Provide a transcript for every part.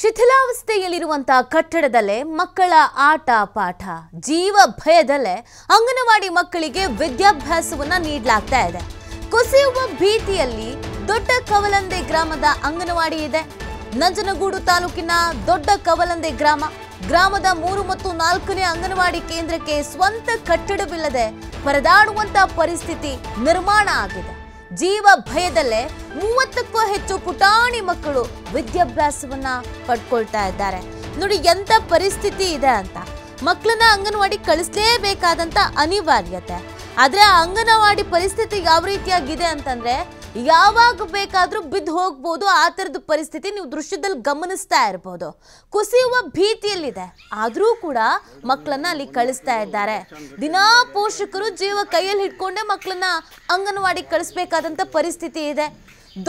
ಶಿಥಿಲಾವಸ್ಥೆಯಲ್ಲಿರುವಂತಹ ಕಟ್ಟಡದಲ್ಲೇ ಮಕ್ಕಳ ಆಟ, ಪಾಠ, ಜೀವ ಭಯದಲ್ಲೇ ಅಂಗನವಾಡಿ ಮಕ್ಕಳಿಗೆ ವಿದ್ಯಾಭ್ಯಾಸವನ್ನ ನೀಡಲಾಗ್ತಾ ಇದೆ. ಕುಸಿಯುವ ಭೀತಿಯಲ್ಲಿ ದೊಡ್ಡ ಕವಲಂದೆ ಗ್ರಾಮದ ಅಂಗನವಾಡಿ ಇದೆ. ನಂಜನಗೂಡು ತಾಲೂಕಿನ ದೊಡ್ಡ ಕವಲಂದೆ ಗ್ರಾಮ, ಗ್ರಾಮದ ಮೂರು ಮತ್ತು ನಾಲ್ಕನೇ ಅಂಗನವಾಡಿ ಕೇಂದ್ರಕ್ಕೆ ಸ್ವಂತ ಕಟ್ಟಡವಿಲ್ಲದೆ ಪರದಾಡುವಂತಹ ಪರಿಸ್ಥಿತಿ ನಿರ್ಮಾಣ ಆಗಿದೆ. ಜೀವ ಭಯದಲ್ಲೇ ಮೂವತ್ತಕ್ಕೂ ಹೆಚ್ಚು ಪುಟಾಣಿ ಮಕ್ಕಳು ವಿದ್ಯಾಭ್ಯಾಸವನ್ನ ಪಡ್ಕೊಳ್ತಾ ಇದ್ದಾರೆ. ನೋಡಿ, ಎಂತ ಪರಿಸ್ಥಿತಿ ಇದೆ ಅಂತ. ಮಕ್ಕಳನ್ನ ಅಂಗನವಾಡಿ ಕಳಿಸ್ಲೇಬೇಕಾದಂತ ಅನಿವಾರ್ಯತೆ. ಆದ್ರೆ ಆ ಅಂಗನವಾಡಿ ಪರಿಸ್ಥಿತಿ ಯಾವ ರೀತಿಯಾಗಿದೆ ಅಂತಂದ್ರೆ ಯಾವಾಗ ಬೇಕಾದರೂ ಬಿದ್ದು ಹೋಗ್ಬೋದು, ಆ ಥರದ ಪರಿಸ್ಥಿತಿ ನೀವು ದೃಶ್ಯದಲ್ಲಿ ಗಮನಿಸ್ತಾ ಇರ್ಬೋದು. ಕುಸಿಯುವ ಭೀತಿಯಲ್ಲಿದೆ. ಆದರೂ ಕೂಡ ಮಕ್ಕಳನ್ನ ಅಲ್ಲಿ ಕಳಿಸ್ತಾ ಇದ್ದಾರೆ. ದಿನಾ ಪೋಷಕರು ಜೀವ ಕೈಯಲ್ಲಿ ಹಿಡ್ಕೊಂಡೇ ಮಕ್ಕಳನ್ನ ಅಂಗನವಾಡಿ ಕಳಿಸ್ಬೇಕಾದಂತ ಪರಿಸ್ಥಿತಿ ಇದೆ.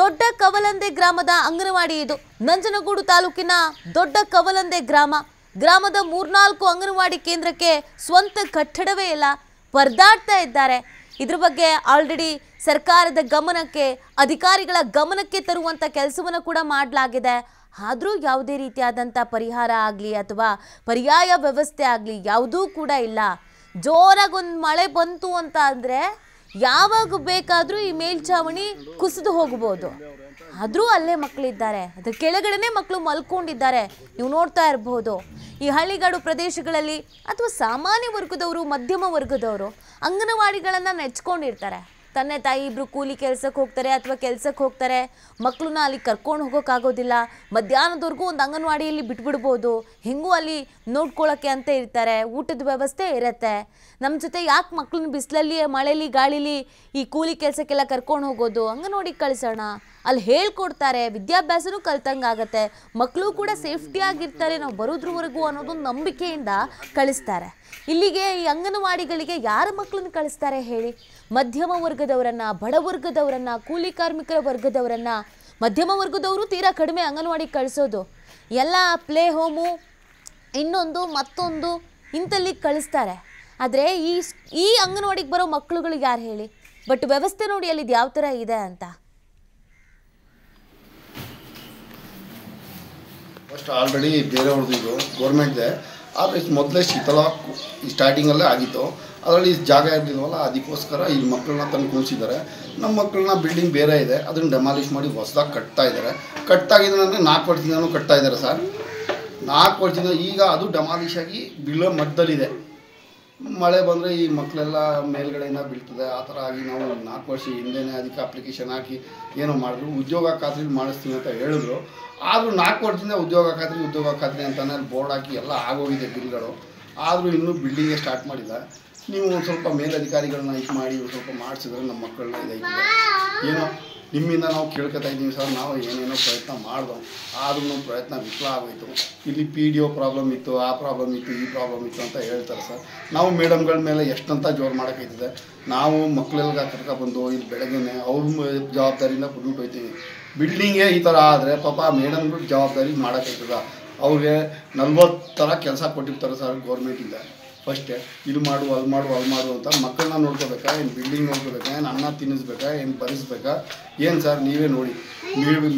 ದೊಡ್ಡ ಕವಲಂದೆ ಗ್ರಾಮದ ಅಂಗನವಾಡಿ ಇದು. ನಂಜನಗೂಡು ತಾಲೂಕಿನ ದೊಡ್ಡ ಕವಲಂದೆ ಗ್ರಾಮ. ಗ್ರಾಮದ ಮೂರ್ನಾಲ್ಕು ಅಂಗನವಾಡಿ ಕೇಂದ್ರಕ್ಕೆ ಸ್ವಂತ ಕಟ್ಟಡವೇ ಇಲ್ಲ. ಪರದಾಡ್ತಾ ಇದ್ದಾರೆ. ಇದ್ರ ಬಗ್ಗೆ ಆಲ್ರೆಡಿ ಸರ್ಕಾರದ ಗಮನಕ್ಕೆ, ಅಧಿಕಾರಿಗಳ ಗಮನಕ್ಕೆ ತರುವಂಥ ಕೆಲಸವನ್ನು ಕೂಡ ಮಾಡಲಾಗಿದೆ. ಆದರೂ ಯಾವುದೇ ರೀತಿಯಾದಂಥ ಪರಿಹಾರ ಆಗಲಿ ಅಥವಾ ಪರ್ಯಾಯ ವ್ಯವಸ್ಥೆ ಆಗಲಿ ಯಾವುದೂ ಕೂಡ ಇಲ್ಲ. ಜೋರಾಗೊಂದು ಮಳೆ ಬಂತು ಅಂತ ಅಂದರೆ ಯಾವಾಗ ಬೇಕಾದರೂ ಈ ಮೇಲ್ಛಾವಣಿ ಕುಸಿದು ಹೋಗ್ಬೋದು. ಆದರೂ ಅಲ್ಲೇ ಮಕ್ಕಳಿದ್ದಾರೆ ಅದ್ರ ಕೆಳಗಡೆನೆ ಮಕ್ಕಳು ಮಲ್ಕೊಂಡಿದ್ದಾರೆ. ನೀವು ನೋಡ್ತಾ ಇರ್ಬೋದು. ಈ ಹಳ್ಳಿಗಾಡು ಪ್ರದೇಶಗಳಲ್ಲಿ ಅಥವಾ ಸಾಮಾನ್ಯ ವರ್ಗದವರು, ಮಧ್ಯಮ ವರ್ಗದವರು ಅಂಗನವಾಡಿಗಳನ್ನು ನೆಚ್ಕೊಂಡಿರ್ತಾರೆ. ತಂದೆ ತಾಯಿ ಇಬ್ಬರು ಕೂಲಿ ಕೆಲಸಕ್ಕೆ ಹೋಗ್ತಾರೆ ಅಥವಾ ಕೆಲಸಕ್ಕೆ ಹೋಗ್ತಾರೆ ಮಕ್ಕಳನ್ನ ಅಲ್ಲಿ ಕರ್ಕೊಂಡು ಹೋಗೋಕ್ಕಾಗೋದಿಲ್ಲ. ಮಧ್ಯಾಹ್ನದವರೆಗೂ ಒಂದು ಅಂಗನವಾಡಿಯಲ್ಲಿ ಬಿಟ್ಬಿಡ್ಬೋದು. ಹೆಂಗೂ ಅಲ್ಲಿ ನೋಡ್ಕೊಳ್ಳೋಕ್ಕೆ ಅಂತ ಇರ್ತಾರೆ. ಊಟದ ವ್ಯವಸ್ಥೆ ಇರುತ್ತೆ. ನಮ್ಮ ಜೊತೆ ಯಾಕೆ ಮಕ್ಕಳನ್ನ ಬಿಸಿಲಲ್ಲಿ, ಮಳೆಲಿ, ಗಾಳಿಲಿ ಈ ಕೂಲಿ ಕೆಲಸಕ್ಕೆಲ್ಲ ಕರ್ಕೊಂಡು ಹೋಗೋದು? ಅಂಗನವಾಡಿಗೆ ಕಳಿಸೋಣ. ಅಲ್ಲಿ ಹೇಳ್ಕೊಡ್ತಾರೆ, ವಿದ್ಯಾಭ್ಯಾಸನೂ ಕಲ್ತಂಗಾಗತ್ತೆ ಮಕ್ಕಳು ಕೂಡ ಸೇಫ್ಟಿಯಾಗಿರ್ತಾರೆ ನಾವು ಬರೋದ್ರವರೆಗೂ ಅನ್ನೋದೊಂದು ನಂಬಿಕೆಯಿಂದ ಕಳಿಸ್ತಾರೆ. ಇಲ್ಲಿಗೆ ಈ ಅಂಗನವಾಡಿಗಳಿಗೆ ಯಾರ ಮಕ್ಕಳನ್ನು ಕಳಿಸ್ತಾರೆ ಹೇಳಿ? ಮಧ್ಯಮ ವರ್ಗದವರನ್ನ ಬಡವರ್ಗದವರನ್ನ ಕೂಲಿ ಕಾರ್ಮಿಕರ ವರ್ಗದವರನ್ನ, ಮಧ್ಯಮ ವರ್ಗದವರು ತೀರಾ ಕಡಿಮೆ ಅಂಗನವಾಡಿಗೆ ಕಳಿಸೋದು. ಎಲ್ಲ ಪ್ಲೇ ಹೋಮು, ಇನ್ನೊಂದು, ಮತ್ತೊಂದು ಇಂಥಲ್ಲಿ ಕಳಿಸ್ತಾರೆ. ಆದರೆ ಈ ಈ ಅಂಗನವಾಡಿಗೆ ಬರೋ ಮಕ್ಕಳುಗಳಿಗೆ ಯಾರು ಹೇಳಿ? ಬಟ್ ವ್ಯವಸ್ಥೆ ನೋಡಿ ಅಲ್ಲಿ ಯಾವ ಥರ ಇದೆ ಅಂತ. ಫಸ್ಟ್ ಆಲ್ರೆಡಿ ಬೇರೆಯವ್ರದ್ದು ಇದು ಗೌರ್ಮೆಂಟ್ದೆ ಆದರೆ ಮೊದಲೇ ಶೀತಲ ಸ್ಟಾರ್ಟಿಂಗಲ್ಲೇ ಆಗಿತ್ತು. ಅದರಲ್ಲಿ ಜಾಗ ಇರಲಿಲ್ವಲ್ಲ, ಅದಕ್ಕೋಸ್ಕರ ಈ ಮಕ್ಕಳನ್ನ ತಂದು ಕೂರಿಸಿದ್ದಾರೆ ನಮ್ಮ ಮಕ್ಕಳನ್ನ ಬಿಲ್ಡಿಂಗ್ ಬೇರೆ ಇದೆ. ಅದನ್ನು ಡೆಮಾಲಿಷ್ ಮಾಡಿ ಹೊಸದಾಗಿ ಕಟ್ತಾ ಇದ್ದಾರೆ. ಕಟ್ಟಾಗಿದೆ ಅಂದರೆ ನಾಲ್ಕು ವರ್ಷದಿಂದನೂ ಕಟ್ತಾ ಇದ್ದಾರೆ ಸರ್ ನಾಲ್ಕು ವರ್ಷದಿಂದ ಈಗ ಅದು ಡೆಮಾಲಿಷ್ ಆಗಿ ಬೀಳೋ ಮಟ್ಟದಲ್ಲಿದೆ. ಮಳೆ ಬಂದರೆ ಈ ಮಕ್ಕಳೆಲ್ಲ ಮೇಲ್ಗಡೆಯಿಂದ ಬೀಳ್ತದೆ. ಆ ಥರ ಆಗಿ ನಾವು ನಾಲ್ಕು ವರ್ಷ ಹಿಂದೆನೇ ಅದಕ್ಕೆ ಅಪ್ಲಿಕೇಶನ್ ಹಾಕಿ ಏನೋ ಮಾಡಿದ್ರು. ಉದ್ಯೋಗ ಖಾತ್ರಿ ಮಾಡಿಸ್ತೀವಿ ಅಂತ ಹೇಳಿದ್ರು. ಆದರೂ ನಾಲ್ಕು ವರ್ಷದಿಂದ ಉದ್ಯೋಗ ಖಾತ್ರಿ ಉದ್ಯೋಗ ಖಾತ್ರಿ ಅಂತಾನೆ ಅಲ್ಲಿ ಬೋರ್ಡ್ ಹಾಕಿ ಎಲ್ಲ ಆಗೋಗಿದೆ ಬಿಲ್ಗಳು. ಆದರೂ ಇನ್ನೂ ಬಿಲ್ಡಿಂಗೇ ಸ್ಟಾರ್ಟ್ ಮಾಡಿಲ್ಲ. ನೀವು ಒಂದು ಸ್ವಲ್ಪ ಮೇಲಧಿಕಾರಿಗಳನ್ನ ಇದು ಮಾಡಿ ಸ್ವಲ್ಪ ಮಾಡಿಸಿದ್ರೆ ನಮ್ಮ ಮಕ್ಕಳನ್ನ ಇದಾಗಿದೆ ಏನೋ ನಿಮ್ಮಿಂದ ನಾವು ಕೇಳ್ಕೊತಾ ಇದ್ದೀವಿ ಸರ್, ನಾವು ಏನೇನೋ ಪ್ರಯತ್ನ ಮಾಡ್ದೋ ಆದ್ರೂ ಪ್ರಯತ್ನ ವಿಫಲ ಆಗೋಯಿತು. ಇಲ್ಲಿ ಪಿ ಡಿ ಒ ಪ್ರಾಬ್ಲಮ್ ಇತ್ತು, ಆ ಪ್ರಾಬ್ಲಮ್ ಇತ್ತು, ಈ ಪ್ರಾಬ್ಲಮ್ ಇತ್ತು ಅಂತ ಹೇಳ್ತಾರೆ ಸರ್. ನಾವು ಮೇಡಮ್ಗಳ ಮೇಲೆ ಎಷ್ಟಂತ ಜೋರು ಮಾಡೋಕ್ಕೈತಿದೆ ನಾವು ಮಕ್ಕಳೆಲ್ಲ ಕರ್ಕೊಬಂದು ಇಲ್ಲಿ ಬೆಳಗ್ಗೆನೆ ಅವ್ರ ಜವಾಬ್ದಾರಿಯಿಂದ ಬಿಟ್ಬಿಟ್ಟು ಹೋಗ್ತೀವಿ ಬಿಲ್ಡಿಂಗೇ ಈ ಥರ ಆದರೆ ಪಾಪ ಮೇಡಮ್ಗಳು ಜವಾಬ್ದಾರಿ ಮಾಡೋಕ್ಕೈತದ ಅವ್ರಿಗೆ ನಲ್ವತ್ತು ಥರ ಕೆಲಸ ಕೊಟ್ಟಿರ್ತಾರೆ ಸರ್ ಗೌರ್ಮೆಂಟಿಂದ. ಫಸ್ಟೇ ಇದು ಮಾಡು ಅದು ಮಾಡು ಅದು ಮಾಡು ಅಂತ ಮಕ್ಕಳನ್ನ ನೋಡ್ಕೋಬೇಕಾ? ಏನು ಬಿಲ್ಡಿಂಗ್ ನೋಡ್ಕೋಬೇಕಾ? ಏನು ಅನ್ನ ತಿನ್ನಿಸ್ಬೇಕಾ? ಏನು ಬರೆಸ್ಬೇಕಾ? ಏನು ಸರ್ ನೀವೇ ನೋಡಿ.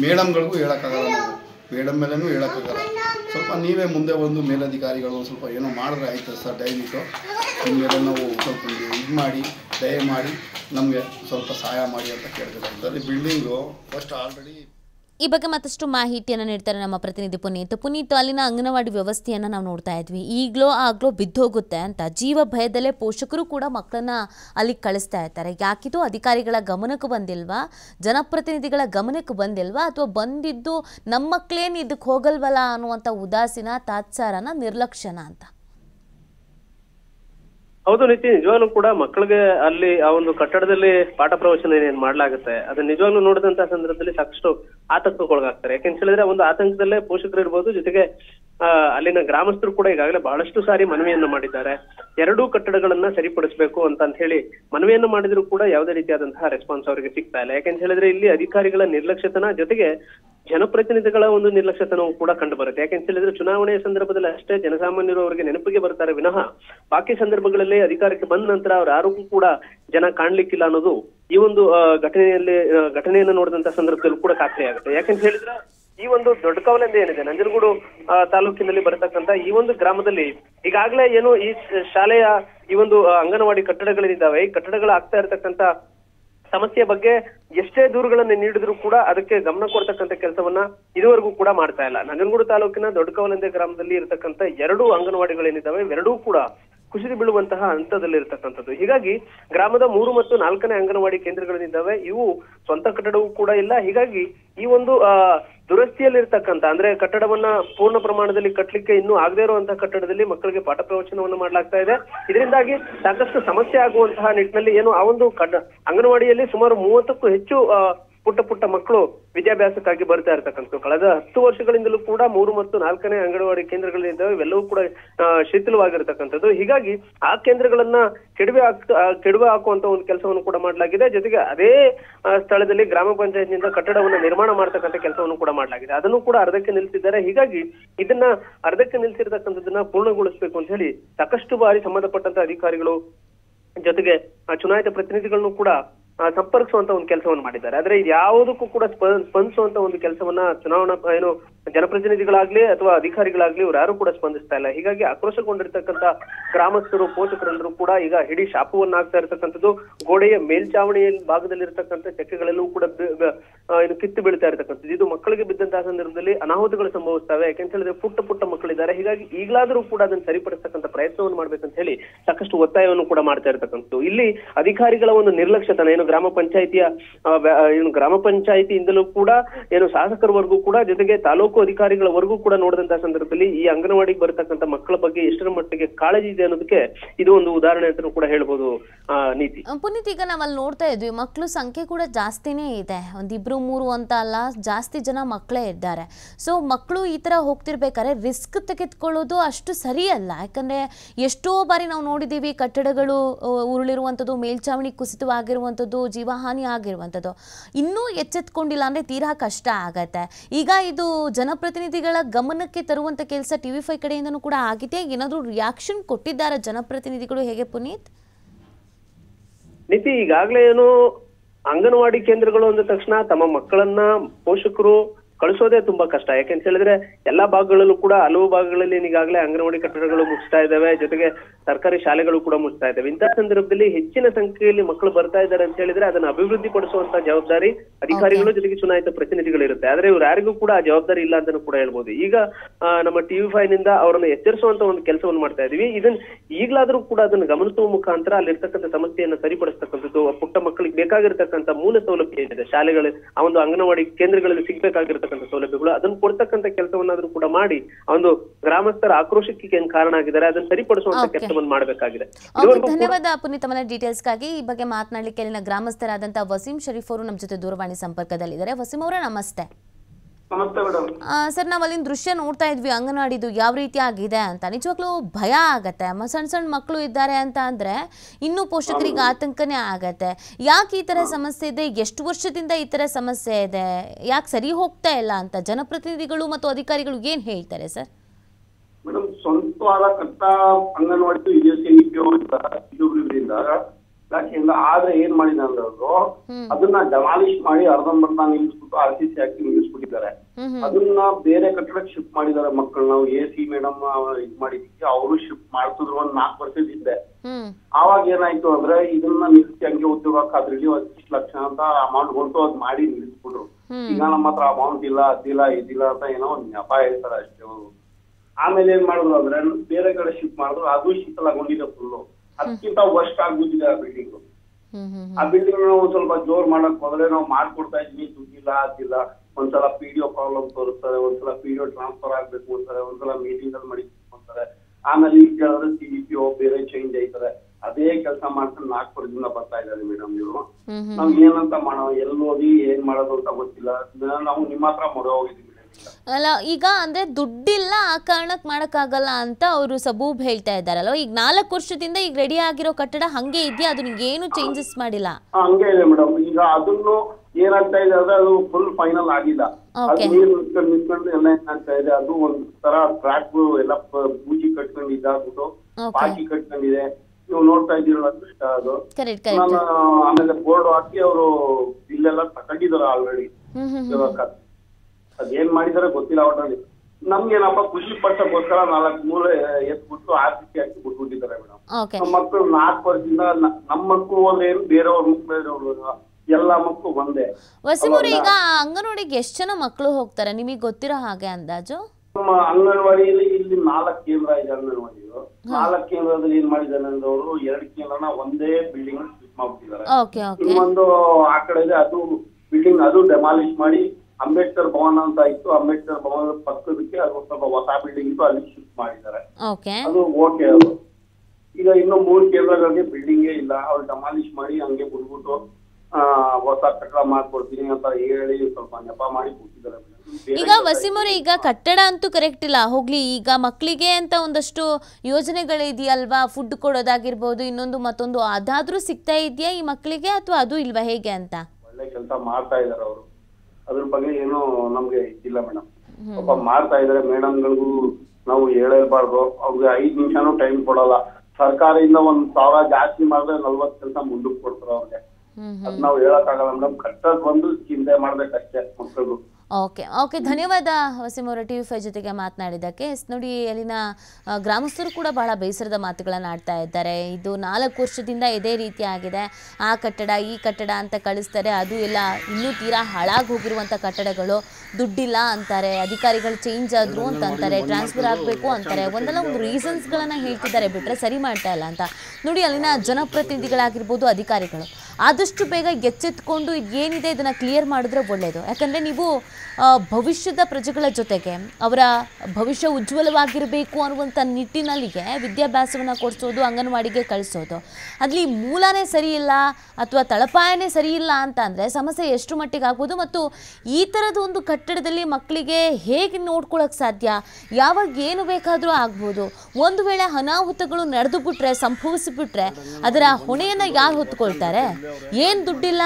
ಮೇಡಮ್ಗಳಿಗೂ ಹೇಳೋಕ್ಕಾಗಲ್ಲ ನಾವು. ಮೇಡಮ್ ಮೇಲೇನೂ ಹೇಳೋಕ್ಕಾಗಲ್ಲ. ಸ್ವಲ್ಪ ನೀವೇ ಮುಂದೆ ಬಂದು ಮೇಲಧಿಕಾರಿಗಳು ಸ್ವಲ್ಪ ಏನೋ ಮಾಡಿದ್ರೆ ಆಯ್ತು ಸರ್ ದಯವಿಟ್ಟು. ನಿಮಗೆಲ್ಲ ಮೇಲೆ ನಾವು ಸ್ವಲ್ಪ ಇದು ಮಾಡಿ ದಯ ಮಾಡಿ ನಮಗೆ ಸ್ವಲ್ಪ ಸಹಾಯ ಮಾಡಿ ಅಂತ ಕೇಳ್ಬೇಕಾಗ್ತದೆ ಬಿಲ್ಡಿಂಗು ಫಸ್ಟ್ ಆಲ್ರೆಡಿ ಈ ಬಗ್ಗೆ ಮತ್ತಷ್ಟು ಮಾಹಿತಿಯನ್ನು ನೀಡ್ತಾರೆ ನಮ್ಮ ಪ್ರತಿನಿಧಿ ಪುನೀತ್. ಪುನೀತ್, ಅಲ್ಲಿನ ಅಂಗನವಾಡಿ ವ್ಯವಸ್ಥೆಯನ್ನು ನಾವು ನೋಡ್ತಾ ಇದ್ವಿ. ಈಗಲೋ ಆಗ್ಲೋ ಬಿದ್ದೋಗುತ್ತೆ ಅಂತ ಜೀವ ಭಯದಲ್ಲೇ ಪೋಷಕರು ಕೂಡ ಮಕ್ಕಳನ್ನ ಅಲ್ಲಿ ಕಳಿಸ್ತಾ ಇರ್ತಾರೆ. ಯಾಕಿದು ಅಧಿಕಾರಿಗಳ ಗಮನಕ್ಕೆ ಬಂದಿಲ್ವಾ? ಜನಪ್ರತಿನಿಧಿಗಳ ಗಮನಕ್ಕೆ ಬಂದಿಲ್ವಾ? ಅಥವಾ ಬಂದಿದ್ದು ನಮ್ಮ ಮಕ್ಕಳೇನು ಇದಕ್ಕೆ ಹೋಗಲ್ವಲ್ಲ ಅನ್ನುವಂಥ ಉದಾಸೀನ, ತಾತ್ಸಾರನ, ನಿರ್ಲಕ್ಷ್ಯನ ಅಂತ? ಹೌದು ನಿತಿ ನಿಜವಾಗ್ಲೂ ಕೂಡ ಮಕ್ಕಳಿಗೆ ಅಲ್ಲಿ ಆ ಒಂದು ಕಟ್ಟಡದಲ್ಲಿ ಪಾಠ ಪ್ರವಚನ ಏನೇನ್ ಮಾಡ್ಲಾಗುತ್ತೆ? ಅದನ್ನ ನಿಜವಾಗ್ಲೂ ನೋಡಿದಂತ ಸಂದರ್ಭದಲ್ಲಿ ಸಾಕಷ್ಟು ಆತಂಕಕ್ಕೊಳಗಾಗ್ತಾರೆ. ಯಾಕೆಂತ ಹೇಳಿದ್ರೆ ಒಂದು ಆತಂಕದಲ್ಲೇ ಪೋಷಕರು ಇರ್ಬೋದು, ಜೊತೆಗೆ ಅಲ್ಲಿನ ಗ್ರಾಮಸ್ಥರು ಕೂಡ ಈಗಾಗಲೇ ಬಹಳಷ್ಟು ಸಾರಿ ಮನವಿಯನ್ನ ಮಾಡಿದ್ದಾರೆ. ಎರಡೂ ಕಟ್ಟಡಗಳನ್ನ ಸರಿಪಡಿಸಬೇಕು ಅಂತ ಅಂತ ಹೇಳಿ ಮನವಿಯನ್ನು ಮಾಡಿದ್ರು ಕೂಡ ಯಾವುದೇ ರೀತಿಯಾದಂತಹ ರೆಸ್ಪಾನ್ಸ್ ಅವರಿಗೆ ಸಿಗ್ತಾ ಇಲ್ಲ. ಯಾಕೆಂತ ಹೇಳಿದ್ರೆ ಇಲ್ಲಿ ಅಧಿಕಾರಿಗಳ ನಿರ್ಲಕ್ಷ್ಯತನ ಜೊತೆಗೆ ಜನಪ್ರತಿನಿಧಿಗಳ ಒಂದು ನಿರ್ಲಕ್ಷ್ಯತನವು ಕೂಡ ಕಂಡು ಬರುತ್ತೆ. ಯಾಕೆಂತ ಹೇಳಿದ್ರೆ ಚುನಾವಣೆಯ ಸಂದರ್ಭದಲ್ಲಿ ಅಷ್ಟೇ ಜನಸಾಮಾನ್ಯರು ಅವರಿಗೆ ನೆನಪಿಗೆ ಬರ್ತಾರೆ. ವಿನಃ ಬಾಕಿ ಸಂದರ್ಭಗಳಲ್ಲಿ ಅಧಿಕಾರಕ್ಕೆ ಬಂದ ನಂತರ ಅವ್ರ ಯಾರಿಗೂ ಕೂಡ ಜನ ಕಾಣ್ಲಿಕ್ಕಿಲ್ಲ ಅನ್ನೋದು ಈ ಒಂದು ಘಟನೆಯಲ್ಲಿ ಘಟನೆಯನ್ನು ನೋಡಿದಂತ ಸಂದರ್ಭದಲ್ಲೂ ಕೂಡ ಖಾತ್ರಿ ಆಗುತ್ತೆ. ಯಾಕಂತ ಹೇಳಿದ್ರೆ, ಈ ಒಂದು ದೊಡ್ಡ ಕವಲಂದ ಏನಿದೆ, ನಂಜನಗೂಡು ತಾಲೂಕಿನಲ್ಲಿ ಬರತಕ್ಕಂತ ಈ ಒಂದು ಗ್ರಾಮದಲ್ಲಿ ಈಗಾಗಲೇ ಏನು ಈ ಶಾಲೆಯ ಈ ಒಂದು ಅಂಗನವಾಡಿ ಕಟ್ಟಡಗಳೇನಿದ್ದಾವೆ ಈ ಕಟ್ಟಡಗಳು ಆಗ್ತಾ ಇರತಕ್ಕಂತ ಸಮಸ್ಯೆ ಬಗ್ಗೆ ಎಷ್ಟೇ ದೂರುಗಳನ್ನು ನೀಡಿದ್ರು ಕೂಡ ಅದಕ್ಕೆ ಗಮನ ಕೊಡ್ತಕ್ಕಂತ ಕೆಲಸವನ್ನ ಇದುವರೆಗೂ ಕೂಡ ಮಾಡ್ತಾ ಇಲ್ಲ. ನಂಜನಗೂಡು ತಾಲೂಕಿನ ದೊಡ್ಡಕವಲಂದೆ ಗ್ರಾಮದಲ್ಲಿ ಇರತಕ್ಕಂತ ಎರಡು ಅಂಗನವಾಡಿಗಳೇನಿದ್ದಾವೆ ಎರಡೂ ಕೂಡ ಕುಸಿದು ಬೀಳುವಂತಹ ಹಂತದಲ್ಲಿ ಇರತಕ್ಕಂಥದ್ದು ಹೀಗಾಗಿ ಗ್ರಾಮದ ಮೂರು ಮತ್ತು ನಾಲ್ಕನೇ ಅಂಗನವಾಡಿ ಕೇಂದ್ರಗಳಿದ್ದಾವೆ ಇವು ಸ್ವಂತ ಕಟ್ಟಡವೂ ಕೂಡ ಇಲ್ಲ. ಹೀಗಾಗಿ ಈ ಒಂದು ದುರಸ್ತಿಯಲ್ಲಿರ್ತಕ್ಕಂಥ, ಅಂದ್ರೆ ಕಟ್ಟಡವನ್ನ ಪೂರ್ಣ ಪ್ರಮಾಣದಲ್ಲಿ ಕಟ್ಟಲಿಕ್ಕೆ ಇನ್ನೂ ಆಗದೇ ಇರುವಂತಹ ಕಟ್ಟಡದಲ್ಲಿ ಮಕ್ಕಳಿಗೆ ಪಾಠ ಪ್ರವಚನವನ್ನು ಮಾಡಲಾಗ್ತಾ ಇದೆ. ಇದರಿಂದಾಗಿ ಸಾಕಷ್ಟು ಸಮಸ್ಯೆ ಆಗುವಂತಹ ನಿಟ್ಟಿನಲ್ಲಿ ಏನು ಆ ಒಂದು ಕಡ, ಅಂಗನವಾಡಿಯಲ್ಲಿ ಸುಮಾರು ಮೂವತ್ತಕ್ಕೂ ಹೆಚ್ಚು ಪುಟ್ಟ ಪುಟ್ಟ ಮಕ್ಕಳು ವಿದ್ಯಾಭ್ಯಾಸಕ್ಕಾಗಿ ಬರ್ತಾ ಇರ್ತಕ್ಕಂಥದ್ದು ಕಳೆದ ಹತ್ತು ವರ್ಷಗಳಿಂದಲೂ ಕೂಡ ಮೂರು ಮತ್ತು ನಾಲ್ಕನೇ ಅಂಗನವಾಡಿ ಕೇಂದ್ರಗಳಿದ್ದಾವೆ ಇವೆಲ್ಲವೂ ಕೂಡ ಶಿಥಿಲವಾಗಿರತಕ್ಕಂಥದ್ದು. ಹೀಗಾಗಿ ಆ ಕೇಂದ್ರಗಳನ್ನ ಕೆಡವೆ ಹಾಕ್ತಾ ಕೆಡವೆ ಹಾಕುವಂತ ಒಂದು ಕೆಲಸವನ್ನು ಕೂಡ ಮಾಡಲಾಗಿದೆ. ಜೊತೆಗೆ ಅದೇ ಸ್ಥಳದಲ್ಲಿ ಗ್ರಾಮ ಪಂಚಾಯತ್ನಿಂದ ಕಟ್ಟಡವನ್ನು ನಿರ್ಮಾಣ ಮಾಡ್ತಕ್ಕಂಥ ಕೆಲಸವನ್ನು ಕೂಡ ಮಾಡಲಾಗಿದೆ. ಅದನ್ನು ಕೂಡ ಅರ್ಧಕ್ಕೆ ನಿಲ್ಲಿಸಿದ್ದಾರೆ. ಹೀಗಾಗಿ ಇದನ್ನ ಅರ್ಧಕ್ಕೆ ನಿಲ್ಲಿಸಿರ್ತಕ್ಕಂಥದ್ದನ್ನ ಪೂರ್ಣಗೊಳಿಸಬೇಕು ಅಂತ ಹೇಳಿ ಸಾಕಷ್ಟು ಬಾರಿ ಸಂಬಂಧಪಟ್ಟಂತ ಅಧಿಕಾರಿಗಳು ಜೊತೆಗೆ ಚುನಾಯಿತ ಪ್ರತಿನಿಧಿಗಳನ್ನು ಕೂಡ ಸಂಪರ್ಕಿಸುವಂತ ಒಂದು ಕೆಲಸವನ್ನು ಮಾಡಿದ್ದಾರೆ. ಆದ್ರೆ ಯಾವುದಕ್ಕೂ ಕೂಡ ಸ್ಪ- ಸ್ಪಂದಿಸುವಂತ ಒಂದು ಕೆಲಸವನ್ನ ಚುನಾವಣಾ ಏನು ಜನಪ್ರತಿನಿಧಿಗಳಾಗ್ಲಿ ಅಥವಾ ಅಧಿಕಾರಿಗಳಾಗ್ಲಿ ಇವ್ರು ಯಾರು ಕೂಡ ಸ್ಪಂದಿಸ್ತಾ ಇಲ್ಲ. ಹೀಗಾಗಿ ಆಕ್ರೋಶಗೊಂಡಿರ್ತಕ್ಕಂತ ಗ್ರಾಮಸ್ಥರು ಪೋಷಕರೆಲ್ಲರೂ ಕೂಡ ಈಗ ಹಿಡಿ ಶಾಪವನ್ನ ಆಗ್ತಾ ಇರತಕ್ಕಂಥದ್ದು, ಗೋಡೆಯ ಮೇಲ್ಚಾವಣಿಯ ಭಾಗದಲ್ಲಿರ್ತಕ್ಕಂಥ ಚಕ್ಕೆಗಳೆಲ್ಲವೂ ಕೂಡ ಇದು ಕಿತ್ತು ಬೀಳ್ತಾ ಇರತಕ್ಕಂಥದ್ದು. ಇದು ಮಕ್ಕಳಿಗೆ ಬಿದ್ದಂತಹ ಸಂದರ್ಭದಲ್ಲಿ ಅನಾಹುತಗಳು ಸಂಭವಿಸ್ತವೆ. ಯಾಕೆಂತ ಹೇಳಿದ್ರೆ ಪುಟ್ಟ ಪುಟ್ಟ ಮಕ್ಕಳಿದ್ದಾರೆ. ಹೀಗಾಗಿ ಈಗಲಾದರೂ ಕೂಡ ಅದನ್ನು ಸರಿಪಡಿಸ್ತಕ್ಕಂಥ ಪ್ರಯತ್ನವನ್ನು ಮಾಡ್ಬೇಕಂತ ಹೇಳಿ ಸಾಕಷ್ಟು ಒತ್ತಾಯವನ್ನು ಕೂಡ ಮಾಡ್ತಾ ಇರತಕ್ಕಂಥದ್ದು. ಇಲ್ಲಿ ಅಧಿಕಾರಿಗಳ ಒಂದು ನಿರ್ಲಕ್ಷ್ಯತನ, ಏನು ಗ್ರಾಮ ಪಂಚಾಯಿತಿಯ ಏನು ಗ್ರಾಮ ಪಂಚಾಯಿತಿಯಿಂದಲೂ ಕೂಡ, ಏನು ಶಾಸಕರವರೆಗೂ ಕೂಡ ಜೊತೆಗೆ ತಾಲೂಕು ಅಧಿಕಾರಿಗಳವರೆಗೂ ಕೂಡ ನೋಡಿದಂತಹ ಸಂದರ್ಭದಲ್ಲಿ ಈ ಅಂಗನವಾಡಿಗೆ ಬರತಕ್ಕಂತ ಮಕ್ಕಳ ಬಗ್ಗೆ ಎಷ್ಟರ ಮಟ್ಟಿಗೆ ಕಾಳಜಿ ಇದೆ ಅನ್ನೋದಕ್ಕೆ ಇದು ಒಂದು ಉದಾಹರಣೆ ಅಂತ ಕೂಡ ಹೇಳ್ಬೋದು ನೀತಿ. ಪುನೀತ್, ಈಗ ನಾವಲ್ಲಿ ಅಲ್ಲಿ ನೋಡ್ತಾ ಇದ್ವಿ ಮಕ್ಕಳು ಸಂಖ್ಯೆ ಕೂಡ ಜಾಸ್ತಿನೇ ಇದೆ. ಒಂದಿಬ್ರು ಮೂರು ಅಂತ ಅಲ್ಲ, ಜಾಸ್ತಿ ಜನ ಮಕ್ಕಳೇ ಇದ್ದಾರೆ. ಸೊ ಮಕ್ಕಳು ಈ ತರ ಹೋಗ್ತಿರ್ಬೇಕಾದ್ರೆ ರಿಸ್ಕ್ ತೆಗೆದುಕೊಳ್ಳೋದು ಅಷ್ಟು ಸರಿಯಲ್ಲ. ಯಾಕಂದ್ರೆ ಎಷ್ಟೋ ಬಾರಿ ನಾವು ನೋಡಿದೀವಿ, ಕಟ್ಟಡಗಳು ಉರುಳಿರುವಂಥದ್ದು, ಮೇಲ್ಚಾವಣಿ ಕುಸಿತವಾಗಿರುವಂಥದ್ದು ಜೀವಹಾನಿ ಆಗಿರುವಂಥದ್ದು. ಇನ್ನೂ ಎಚ್ಚೆತ್ಕೊಂಡಿಲ್ಲ ಅಂದ್ರೆ ತೀರಾ ಕಷ್ಟ ಆಗತ್ತೆ. ಈಗ ಇದು ಜನಪ್ರತಿನಿಧಿಗಳ ಗಮನಕ್ಕೆ ತರುವಂತ ಕೆಲಸ ಟಿ ವಿ ಫೈ ಕಡೆಯಿಂದನೂ ಕೂಡ ಆಗಿದೆ. ಏನಾದರೂ ರಿಯಾಕ್ಷನ್ ಕೊಟ್ಟಿದ್ದಾರೆ ಜನಪ್ರತಿನಿಧಿಗಳು? ಹೇಗೆ ಪುನೀತ್? ನಿತಿ, ಈಗಾಗಲೇ ಏನು ಅಂಗನವಾಡಿ ಕೇಂದ್ರಗಳು ಅಂದ ತಕ್ಷಣ ತಮ್ಮ ಮಕ್ಕಳನ್ನ ಪೋಷಕರು ಕಳಿಸೋದೇ ತುಂಬಾ ಕಷ್ಟ. ಯಾಕೆಂತ ಹೇಳಿದ್ರೆ ಎಲ್ಲಾ ಭಾಗಗಳಲ್ಲೂ ಕೂಡ ಹಲವು ಭಾಗಗಳಲ್ಲಿ ಈಗಾಗಲೇ ಅಂಗನವಾಡಿ ಕಟ್ಟಡಗಳು ಮುಗಿಸ್ತಾ ಇದ್ದಾವೆ. ಜೊತೆಗೆ ಸರ್ಕಾರಿ ಶಾಲೆಗಳು ಕೂಡ ಮುಗಿಸ್ತಾ ಇದ್ದಾವೆ. ಇಂತಹ ಸಂದರ್ಭದಲ್ಲಿ ಹೆಚ್ಚಿನ ಸಂಖ್ಯೆಯಲ್ಲಿ ಮಕ್ಕಳು ಬರ್ತಾ ಇದ್ದಾರೆ ಅಂತ ಹೇಳಿದ್ರೆ ಅದನ್ನ ಅಭಿವೃದ್ಧಿ ಪಡಿಸುವಂತ ಜವಾಬ್ದಾರಿ ಅಧಿಕಾರಿಗಳು ಜೊತೆಗೆ ಚುನಾಯಿತ ಪ್ರತಿನಿಧಿಗಳಿರುತ್ತೆ. ಆದ್ರೆ ಇವ್ರು ಯಾರಿಗೂ ಕೂಡ ಜವಾಬ್ದಾರಿ ಇಲ್ಲ ಅಂತಾನು ಕೂಡ ಹೇಳ್ಬೋದು. ಈಗ ನಮ್ಮ ಟಿವಿ ಫೈವ್ನಿಂದ ಅವರನ್ನು ಎಚ್ಚರಿಸುವಂತ ಒಂದು ಕೆಲಸವನ್ನು ಮಾಡ್ತಾ ಇದೀವಿ ಇದನ್ನ ಈಗಲಾದ್ರೂ ಕೂಡ ಅದನ್ನ ಗಮನಿಸುವ ಮುಖಾಂತರ ಅಲ್ಲಿರ್ತಕ್ಕಂಥ ಸಮಸ್ಯೆಯನ್ನು ಸರಿಪಡಿಸ್ತಕ್ಕಂಥದ್ದು, ಪುಟ್ಟ ಮಕ್ಕಳಿಗೆ ಬೇಕಾಗಿರ್ತಕ್ಕಂಥ ಮೂಲ ಸೌಲಭ್ಯ ಏನಿದೆ, ಶಾಲೆಗಳು, ಆ ಒಂದು ಅಂಗನವಾಡಿ ಕೇಂದ್ರಗಳಲ್ಲಿ ಸಿಗ್ಬೇಕಾಗಿರ್ತಕ್ಕಂಥ ಸೌಲಭ್ಯಗಳು ಅದನ್ನ ಕೊಡ್ತಕ್ಕಂಥ ಕೆಲಸವನ್ನಾದ್ರೂ ಕೂಡ ಮಾಡಿ ಒಂದು ಗ್ರಾಮಸ್ಥರ ಆಕ್ರೋಶಕ್ಕೆ ಏನ್ ಕಾರಣ ಆಗಿದ್ದಾರೆ ಅದನ್ನ ಸರಿಪಡಿಸುವಂತ. ಕೆಲಸವನ್ನು ಮಾಡಬೇಕಾಗಿದೆ. ಧನ್ಯವಾದ ಪುನೀತ್ ಡೀಟೇಲ್ಸ್ ಡೀಟೇಲ್ಸ್ಗಾಗಿ ಈ ಬಗ್ಗೆ ಮಾತನಾಡಲಿಕ್ಕೆ ಇಲ್ಲಿನ ಗ್ರಾಮಸ್ಥರಾದಂತಹ ವಸೀಂ ಶರೀಫ್ ಅವರು ನಮ್ಮ ಜೊತೆ ದೂರವಾಣಿ ಸಂಪರ್ಕದಲ್ಲಿದ್ದಾರೆ. ವಸೀಂ ಅವರ ನಮಸ್ತೆ. ಸರ್ ನಾವು ಅಲ್ಲಿನ ದೃಶ್ಯ ನೋಡ್ತಾ ಇದ್ವಿ ಅಂಗನವಾಡಿದು ಯಾವ ರೀತಿ ಆಗಿದೆ ಅಂತ. ನಿಜವಾಗ್ಲೂ ಭಯ ಆಗತ್ತೆ. ಸಣ್ಣ ಸಣ್ಣ ಮಕ್ಕಳು ಇದ್ದಾರೆ ಅಂತ ಅಂದ್ರೆ ಇನ್ನೂ ಪೋಷಕರಿಗೆ ಆತಂಕನೇ ಆಗತ್ತೆ. ಯಾಕೆ ಈ ತರ ಸಮಸ್ಯೆ ಇದೆ? ಎಷ್ಟು ವರ್ಷದಿಂದ ಈ ತರ ಸಮಸ್ಯೆ ಇದೆ? ಯಾಕೆ ಸರಿ ಹೋಗ್ತಾ ಇಲ್ಲ ಅಂತ ಜನಪ್ರತಿನಿಧಿಗಳು ಮತ್ತು ಅಧಿಕಾರಿಗಳು ಏನ್ ಹೇಳ್ತಾರೆ ಸರ್? ಮೇಡಮ್ ಸ್ವಂತವಾದ ಕಟ್ಟ ಅಂಗನವಾಡಿ ಇಲಾಖೆಯಿಂದ ಆದ್ರೆ ಏನ್ ಮಾಡಿದ ಅಂದ್ರೆ ಅವರು ಅದನ್ನ ಡೆಮಾಲಿಶ್ ಮಾಡಿ ಅರ್ಧಂಬರ್ಧ ನಿಲ್ಲಿಸ್ಬಿಟ್ಟು ಆರ್ ಸಿ ಸಿ ಹಾಕಿ ನಿಲ್ಲಿಸ್ಬಿಟ್ಟಿದ್ದಾರೆ ಅದನ್ನ ಬೇರೆ ಕಟ್ಟಡಕ್ಕೆ ಶಿಫ್ಟ್ ಮಾಡಿದ್ದಾರೆ ಮಕ್ಕಳು ನಾವು ಎ ಸಿ ಮೇಡಮ್ ಇದ್ ಮಾಡಿದ್ವಿ ಅವರು ಶಿಫ್ಟ್ ಮಾಡ್ತಿದ್ರು ಒಂದ್ ನಾಲ್ಕು ಪರ್ಸೆಂಟ್ ಇದ್ದೆ ಅವಾಗ ಆವಾಗ ಏನಾಯ್ತು ಅಂದ್ರೆ ಇದನ್ನ ನಿಲ್ಸಿ ಹಂಗೆ ಉದ್ಯೋಗ ಅದ್ರಲ್ಲಿ ಒಂದಿಷ್ಟು ಲಕ್ಷ ಅಂತ ಅಮೌಂಟ್ ಕೊಟ್ಟು ಅದ್ ಮಾಡಿ ನಿಲ್ಲಿಸ್ಬಿಟ್ರು. ಈಗ ನಮ್ಮ ಹತ್ರ ಅಮೌಂಟ್ ಇಲ್ಲ ಅದಿಲ್ಲ ಇದಿಲ್ಲ ಅಂತ ಏನೋ ಒಂದ್ ನೆಪ ಹೇಳ್ತಾರೆ ಅಷ್ಟೇ ಅವರು. ಆಮೇಲೆ ಏನ್ ಮಾಡಿದ್ರು ಅಂದ್ರೆ ಬೇರೆ ಕಡೆ ಶಿಫ್ಟ್ ಮಾಡಿದ್ರು ಅದು ಶೀತಲಗೊಂಡಿದೆ ಫುಲ್ಲು ಅದಕ್ಕಿಂತ ವರ್ಷ ಆಗ್ಬಿಟ್ಟಿದೆ ಆ ಬಿಲ್ಡಿಂಗ್ ಆ ಬಿಲ್ಡಿಂಗ್ ನಾವು ಸ್ವಲ್ಪ ಜೋರ್ ಮಾಡಕ್ ಮೊದಲೇ ನಾವು ಮಾಡ್ಕೊಡ್ತಾ ಇದ್ವಿ ದುಡ್ಡಿಲ್ಲ ಅದಿಲ್ಲ. ಒಂದ್ಸಲ ಪಿ ಡಿ ಪ್ರಾಬ್ಲಮ್ ತೋರಿಸ್ತಾರೆ ಒಂದ್ಸಲ ಪಿ ಡಿ ಟ್ರಾನ್ಸ್ಫರ್ ಆಗ್ಬೇಕು ಅಂತಾರೆ ಒಂದ್ಸಲ ಮೀಟಿಂಗ್ ಅಲ್ಲಿ ಮಾಡಿ ಅಂತಾರೆ. ಆಮೇಲೆ ಈಗ ಕೇಳಿದ್ರೆ ಸಿ ಡಿ ಪಿ ಬೇರೆ ಚೇಂಜ್ ಆಯ್ತಾರೆ ಅದೇ ಕೆಲಸ ಮಾಡ್ಕೊಂಡು ನಾಲ್ಕು ವರ್ಷದಿಂದ ಬರ್ತಾ ಇದ್ದಾರೆ ಮೇಡಮ್ ಹ್ಮ್ ನಾವ್ ಏನಂತ ಮಾಡೋ ಎಲ್ಲಿ ಹೋಗಿ ಏನ್ ಮಾಡೋದು ಅಂತ ಗೊತ್ತಿಲ್ಲ. ನಾವು ನಿಮ್ಮ ಹತ್ರ ಮೊರೆ ಈಗ ಅಲ್ಲ ಈಗ ಅಂದ್ರೆ ದುಡ್ಡಿಲ್ಲ ಆ ಕಾರಣಕ್ಕೆ ಮಾಡೋಕ್ಕಾಗಲ್ಲ ಅಂತ ಅವರು ಸಬೂಬ್ ಹೇಳ್ತಾ ಇದ್ದಾರಲ್ಲ ಈಗ ನಾಲ್ಕು ವರ್ಷದಿಂದ ಈಗ ರೆಡಿ ಆಗಿರೋ ಕಟ್ಟಡ ಹಂಗೆ ಇದೆಯಾ? ಅದು ಏನು ಚೇಂಜಸ್ ಮಾಡಿಲ್ಲ? ಹಂಗೆ ಇದೆ ಮೇಡಮ್ ಈಗ ಅದನ್ನು ಏನಾಗ್ತಾ ಇದೆ ಅಂದ್ರೆ ಅದು ಫುಲ್ ಫೈನಲ್ ಆಗಿಲ್ಲ. ಅದು Okay. ನೀರು ನಿಂತ್ಕೊಂಡು ಎಲ್ಲ ಏನಾಗ್ತಾ ಇದೆ ಅದು ಒಂದ್ ತರ ಟ್ರ್ಯಾಕ್ ಎಲ್ಲ ಪೂಜಿ ಬೂಜಿ ಕಟ್ಕೊಂಡು ಇದಾಗ್ಬಿಟ್ಟು ಪಾಕಿ ಕಟ್ಕೊಂಡಿದೆ. ನೀವು ನೋಡ್ತಾ ಇದ್ದೀರಲ್ಲ ದೃಷ್ಟ ಅದು. ಆಮೇಲೆ ಬೋರ್ಡ್ ಹಾಕಿ ಅವರು ಇಲ್ಲೆಲ್ಲ ತಗೊಂಡಿದ್ದಾರೆ ಆಲ್ರೆಡಿ ಹ್ಮ್ ಹ್ಮ್ ಹ್ಮ್ ಇವಾಗ ಅದೇನ್ ಮಾಡಿದಾರೆ ಗೊತ್ತಿಲ್ಲ ಒಟ್ಟಲ್ಲಿ ನಮ್ಗೇನಪ್ಪ ಖುಷಿ ಪಟ್ಟಕ್ಕೋಸ್ಕರ ನಾಲ್ಕು ಮೂಲೆ ಎತ್ಬಿಟ್ಟು ಆರ್ಥಿಕ ಹಾಕಿ ಬಿಟ್ಬಿಟ್ಟಿದ್ದಾರೆ ಮೇಡಮ್. ಮಕ್ಕಳು ನಾಲ್ಕು ವರ್ಷದಿಂದ ನಮ್ಮ ಮಕ್ಕಳು ಏನು ಬೇರೆಯವ್ರ ಮಕ್ಕಳು ಬೇರೆಯವ್ರು ಎಲ್ಲಾ ಮಕ್ಕಳು ಒಂದೇ. ವಸಿಮೂರು ಈಗ ಅಂಗನವಾಡಿಗೆ ಎಷ್ಟು ಜನ ಮಕ್ಕಳು ಹೋಗ್ತಾರೆ? ನಿಮಗೆ ಗೊತ್ತಿರೋ ಹಾಗೆ ಅಂದಾಜು? ನಮ್ಮ ಅಂಗನವಾಡಿಯಲ್ಲಿ ಇಲ್ಲಿ ನಾಲ್ಕು ಕೇಂದ್ರ ಇದೆ ಅಂಗನವಾಡಿ ನಾಲ್ಕು ಕೇಂದ್ರದಲ್ಲಿ ಏನ್ ಮಾಡಿದ್ದಾರೆ ಅಂದ್ರೆ ಅವರು ಎರಡು ಕೇಂದ್ರನ ಒಂದೇ ಬಿಲ್ಡಿಂಗ್ ಮಾಡ್ತಿದ್ದಾರೆ ಮಾಡ್ಬಿಟ್ಟಿದ್ದಾರೆ. ಇನ್ನೊಂದು ಆ ಕಡೆ ಇದೆ ಅದು ಬಿಲ್ಡಿಂಗ್ ಅದು ಡೆಮಾಲಿಷ್ ಮಾಡಿ ಅಂಬೇಡ್ಕರ್ ಭವನ ಅಂತ ಇತ್ತು. ಅಂಬೇಡ್ಕರ್ ಭವನದ ಪಕ್ಕದಕ್ಕೆ ಅದು ಸ್ವಲ್ಪ ಹೊಸ ಬಿಲ್ಡಿಂಗ್ ಇತ್ತು. ಅಲ್ಲಿ ಶಿಫ್ಟ್ ಮಾಡಿದ್ದಾರೆ. ಓಕೆ ಅದು ಓಕೆ ಅದು. ಈಗ ಇನ್ನು ಮೂರು ಕೇಂದ್ರಗಳಿಗೆ ಬಿಲ್ಡಿಂಗೇ ಇಲ್ಲ. ಅವ್ರು ಡಮಾಲಿಶ್ ಮಾಡಿ ಹಂಗೆ ಬಿಡ್ಬಿಟ್ಟು ಆ, ಹೊಸ ಕಟ್ಟಡ ಮಾಡ್ಕೊಡ್ತೀನಿ ಅಂತ ಹೇಳಿ ಸ್ವಲ್ಪ ನೆಪ ಮಾಡಿ ಕೂತಿದ್ದಾರೆ. ಈಗ ವಸಿಮೂರಿ ಈಗ ಕಟ್ಟಡ ಅಂತೂ ಕರೆಕ್ಟ್ ಇಲ್ಲ. ಹೋಗ್ಲಿ ಈಗ ಮಕ್ಕಳಿಗೆ ಅಂತ ಒಂದಷ್ಟು ಯೋಜನೆಗಳಿದೆಯಲ್ವಾ? ಫುಡ್ ಕೊಡೋದಾಗಿರ್ಬೋದು ಇನ್ನೊಂದು ಮತ್ತೊಂದು. ಅದಾದ್ರೂ ಸಿಗ್ತಾ ಇದೆಯಾ ಈ ಮಕ್ಕಳಿಗೆ ಅಥವಾ ಅದು ಇಲ್ವಾ ಹೇಗೆ ಅಂತ? ಒಳ್ಳೆ ಕೆಲಸ ಮಾಡ್ತಾ ಇದಾರೆ ಅವರು. ಅದ್ರ ಬಗ್ಗೆ ಏನು ನಮ್ಗೆ ಇಲ್ಲ ಮೇಡಮ್. ಪಾಪ ಮಾಡ್ತಾ ಇದಾರೆ ಮೇಡಮ್ಗಳಿಗೂ ನಾವು ಹೇಳೇಬಾರ್ದು ಅವ್ರಿಗೆ ಐದ್ ನಿಮಿಷನೂ ಟೈಮ್ ಕೊಡಲ್ಲ. ಸರ್ಕಾರದಿಂದ ಒಂದ್ ಸಾವಿರ ಜಾಸ್ತಿ ಮಾಡಿದ್ರೆ ನಲ್ವತ್ ಕೆಲಸ ಮುಂದಕ್ಕೆ ಕೊಡ್ತಾರೆ ಅವ್ರಿಗೆ. ಅದ್ ನಾವು ಹೇಳಕ್ಕಾಗಲ್ಲ ಮೇಡಮ್. ಕಟ್ಟದ್ ಬಂದು ಚಿಂತೆ ಮಾಡ್ಬೇಕಷ್ಟೇ ಮಕ್ಕಳು ಓಕೆ ಓಕೆ, ಧನ್ಯವಾದ ವಸಿಮೋರ ಟಿ ವಿ ಫೈ ಜೊತೆಗೆ ಮಾತನಾಡಿದ್ದಕ್ಕೆ. ನೋಡಿ, ಅಲ್ಲಿನ ಗ್ರಾಮಸ್ಥರು ಕೂಡ ಬಹಳ ಬೇಸರದ ಮಾತುಗಳನ್ನು ಆಡ್ತಾ ಇದ್ದಾರೆ. ಇದು ನಾಲ್ಕು ವರ್ಷದಿಂದ ಇದೇ ರೀತಿ ಆಗಿದೆ ಆ ಕಟ್ಟಡ, ಈ ಕಟ್ಟಡ ಅಂತ ಕಳಿಸ್ತಾರೆ. ಅದು ಎಲ್ಲ ಇನ್ನೂ ತೀರಾ ಹಾಳಾಗಿ ಹೋಗಿರುವಂಥ ಕಟ್ಟಡಗಳು. ದುಡ್ಡಿಲ್ಲ ಅಂತಾರೆ, ಅಧಿಕಾರಿಗಳು ಚೇಂಜ್ ಆದರು ಅಂತ ಅಂತಾರೆ ಟ್ರಾನ್ಸ್ಫರ್ ಆಗಬೇಕು ಅಂತಾರೆ. ಒಂದಲ್ಲ ಒಂದು ರೀಸನ್ಸ್ಗಳನ್ನು ಹೇಳ್ತಿದ್ದಾರೆ. ಬಿಟ್ಟರೆ ಸರಿ ಮಾಡ್ತಾ ಇಲ್ಲ ಅಂತ. ನೋಡಿ, ಅಲ್ಲಿನ ಜನಪ್ರತಿನಿಧಿಗಳಾಗಿರ್ಬೋದು ಅಧಿಕಾರಿಗಳು. ಆದಷ್ಟು ಬೇಗ ಎಚ್ಚೆತ್ಕೊಂಡು ಏನಿದೆ ಇದನ್ನು ಕ್ಲಿಯರ್ ಮಾಡಿದ್ರೆ ಒಳ್ಳೆಯದು ಯಾಕಂದರೆ ನೀವು ಭವಿಷ್ಯದ ಪ್ರಜೆಗಳ ಜೊತೆಗೆ ಅವರ ಭವಿಷ್ಯ ಉಜ್ವಲವಾಗಿರಬೇಕು ಅನ್ನುವಂಥ ನಿಟ್ಟಿನಲ್ಲಿಗೆ ವಿದ್ಯಾಭ್ಯಾಸವನ್ನು ಕೊಡಿಸೋದು, ಅಂಗನವಾಡಿಗೆ ಕಳಿಸೋದು. ಅಲ್ಲಿ ಮೂಲನೇ ಸರಿ ಇಲ್ಲ ಅಥವಾ ತಳಪಾಯನೇ ಸರಿ ಇಲ್ಲ ಅಂತ ಅಂದರೆ ಸಮಸ್ಯೆ ಎಷ್ಟು ಮಟ್ಟಿಗೆ ಆಗ್ಬೋದು ಮತ್ತು ಈ ಥರದ ಒಂದು ಕಟ್ಟಡದಲ್ಲಿ ಮಕ್ಕಳಿಗೆ ಹೇಗೆ ನೋಡ್ಕೊಳ್ಳೋಕೆ ಸಾಧ್ಯ? ಯಾವಾಗ ಏನು ಬೇಕಾದರೂ ಆಗ್ಬೋದು. ಒಂದು ವೇಳೆ ಅನಾಹುತಗಳು ನಡೆದುಬಿಟ್ರೆ ಸಂಭವಿಸಿಬಿಟ್ರೆ ಅದರ ಹೊಣೆಯನ್ನು ಯಾರು ಹೊತ್ಕೊಳ್ತಾರೆ? ಏನು ದುಡ್ಡಿಲ್ಲ?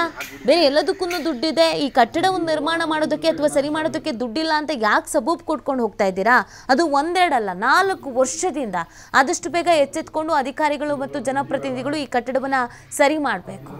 ಬೇರೆ ಎಲ್ಲದಕ್ಕೂ ದುಡ್ಡಿದೆ. ಈ ಕಟ್ಟಡವನ್ನು ನಿರ್ಮಾಣ ಮಾಡೋದಕ್ಕೆ ಅಥವಾ ಸರಿ ಮಾಡೋದಕ್ಕೆ ದುಡ್ಡಿಲ್ಲ ಅಂತ ಯಾಕೆ ಸಬೂಬ್ ಕೊಟ್ಕೊಂಡು ಹೋಗ್ತಾ ಇದ್ದೀರಾ? ಅದು ಒಂದೆರಡಲ್ಲ, ನಾಲ್ಕು ವರ್ಷದಿಂದ ಆದಷ್ಟು ಬೇಗ ಎಚ್ಚೆತ್ಕೊಂಡು ಅಧಿಕಾರಿಗಳು ಮತ್ತು ಜನಪ್ರತಿನಿಧಿಗಳು ಈ ಕಟ್ಟಡವನ್ನು ಸರಿ ಮಾಡಬೇಕು.